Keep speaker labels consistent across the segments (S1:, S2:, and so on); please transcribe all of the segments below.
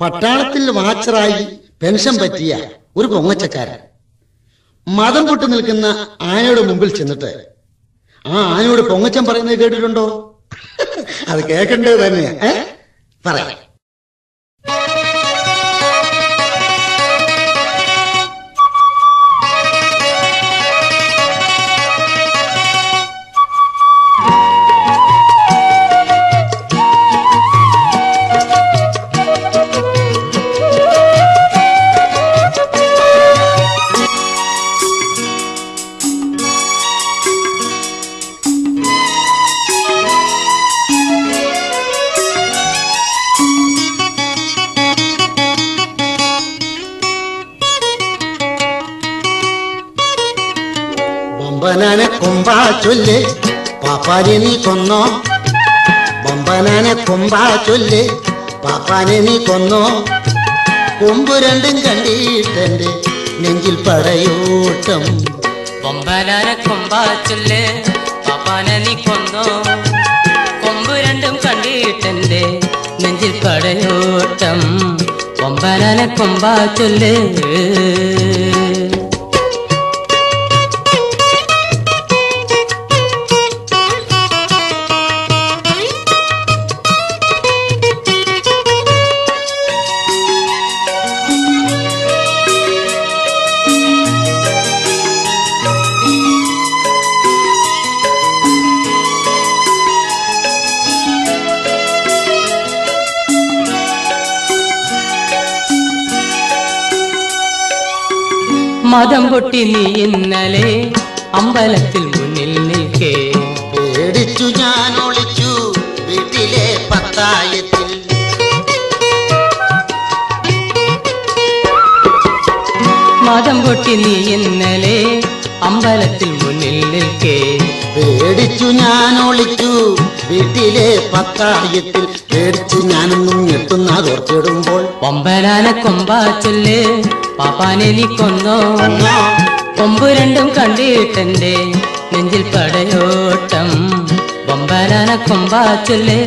S1: പട്ടാളത്തിൽ വാച്ചറായി പെൻഷൻ പറ്റിയ ഒരു പൊങ്ങച്ചക്കാരൻ. മതം പൊട്ടു നിൽക്കുന്ന ആനയുടെ മുമ്പിൽ ചെന്നിട്ട് ആ ആനയോട് പൊങ്ങച്ചൻ പറയുന്നത് കേട്ടിട്ടുണ്ടോ? അത് കേൾക്കേണ്ടത് തന്നെയാ ഏ? പറയാം. ബൊമ്പനാനെ കൊമ്പാ ചൊല്ല്. പാപ്പാനെ നീ കൊന്നോ? ബൊമ്പനാനെ കൊമ്പാ ചൊല്ല്. പാപ്പാനെ നീ കൊന്നോ? കൊമ്പ് രണ്ടും കണ്ടിട്ടെന്റെ നെഞ്ചിൽ പടയോട്ടം.
S2: കൊമ്പനാന കൊമ്പാച്ചൊല്ല് പാപ്പാനെ നീ കൊന്നോ? കൊമ്പ് രണ്ടും കണ്ടിട്ടെന്റെ നെഞ്ചിൽ പടയോട്ടം. കൊമ്പനാന കൊമ്പാച്ചൊല്ല് മതം പൊട്ടി നീ ഇന്നലെ അമ്പലത്തിൽ മുന്നിൽ നിൽക്കേ.
S1: പേടിച്ചു ഞാൻ ഒളിച്ചു വീട്ടിലെ പത്തായത്തിൽ.
S2: മതം പൊട്ടി നീ ഇന്നലെ അമ്പലത്തിൽ മുന്നിൽ നിൽക്കേ.
S1: പേടിച്ചു ഞാൻ ഒളിച്ചു. വീട്ടിലെ പത്തായത്തിൽ പേടിച്ചു ഞാനൊന്നും ഞെട്ടുന്നതോർത്തിടുമ്പോൾ
S2: കൊമ്പനാന കൊമ്പാച്ചല്ലേ പാപ്പാനെ നീ കൊന്നോ? കൊമ്പ് രണ്ടും കണ്ടിട്ടെന്റെ നെഞ്ചിൽ പടയോട്ടം. കൊമ്പനാന കൊമ്പാച്ചൊല്ല്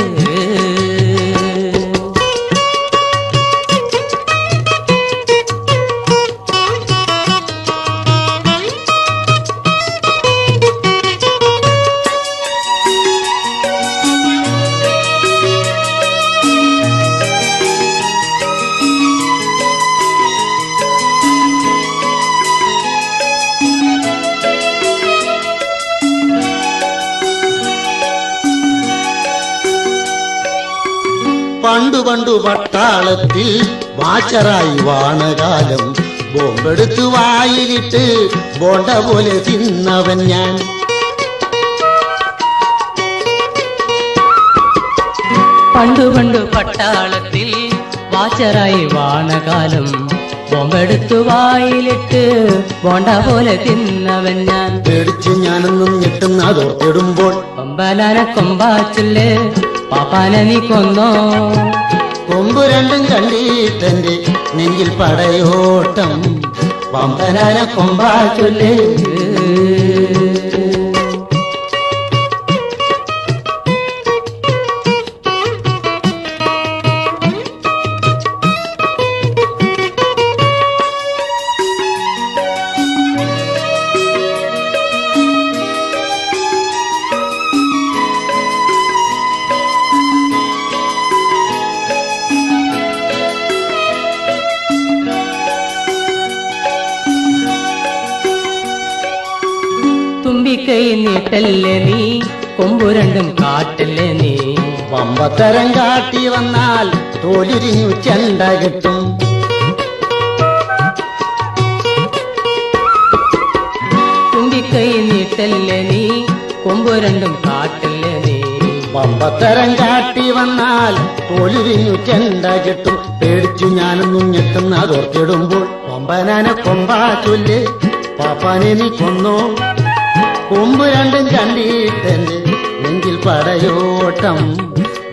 S1: പണ്ടു പണ്ടു പട്ടാളത്തിൽ വാച്ചറായി വാണകാലം. ബോംബെടുത്ത് വായിലിട്ട് ബോണ്ട പോലെ തിന്നവൻ ഞാൻ.
S2: പണ്ടു പണ്ടു പട്ടാളത്തിൽ വാച്ചറായി വാണകാലം. ബോംബെടുത്തു വായിലിട്ട് ബോണ്ട പോലെ തിന്നവൻ ഞാൻ.
S1: പേടിച്ചു ഞാനൊന്നും ഞെട്ടുന്നതോർത്തിടുമ്പോൾ
S2: കൊമ്പാലാന കൊമ്പാച്ചില്ലേ പാപ്പാനെ നീ കൊന്നോ?
S1: കൊമ്പ് രണ്ടും കണ്ടിട്ടെന്റെ നെഞ്ചിൽ പടയോട്ടം. പമ്പനാന കൊമ്പാ
S2: തുമ്പിക്കൈ നീട്ടല്ലേ നീ? കൊമ്പു രണ്ടും കാട്ടല്ലേ നീ?
S1: വമ്പത്തരം കാട്ടി വന്നാൽ തോലുരിഞ്ഞു ചെണ്ട കിട്ടും.
S2: തുമ്പിക്കൈ നീട്ടല്ലേ നീ? കൊമ്പു രണ്ടും കാട്ടല്ലേ നീ?
S1: വമ്പത്തരം കാട്ടി വന്നാൽ തോലുരിഞ്ഞു ചെണ്ട കിട്ടും. പേടിച്ചു ഞാനൊന്നും ഞെട്ടുന്നതോർത്തിടുമ്പോൾ കൊമ്പനാനെ കൊമ്പാ ചൊല്ലേ പാപ്പാനെ നീ കൊന്നോ? കൊമ്പ് രണ്ടും കണ്ടിട്ടെന്റെ നെഞ്ചിൽ പടയോട്ടം.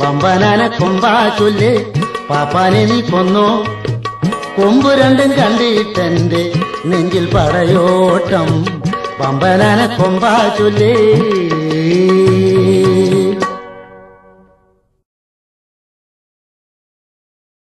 S1: പമ്പനാന കൊമ്പാ ചൊല്ലേ പാപ്പാനെ നീ കൊന്നോ. കൊമ്പ് രണ്ടും കണ്ടിട്ടെന്റെ നെഞ്ചിൽ പടയോട്ടം. പമ്പനാന കൊമ്പാ ചൊല്ലേ.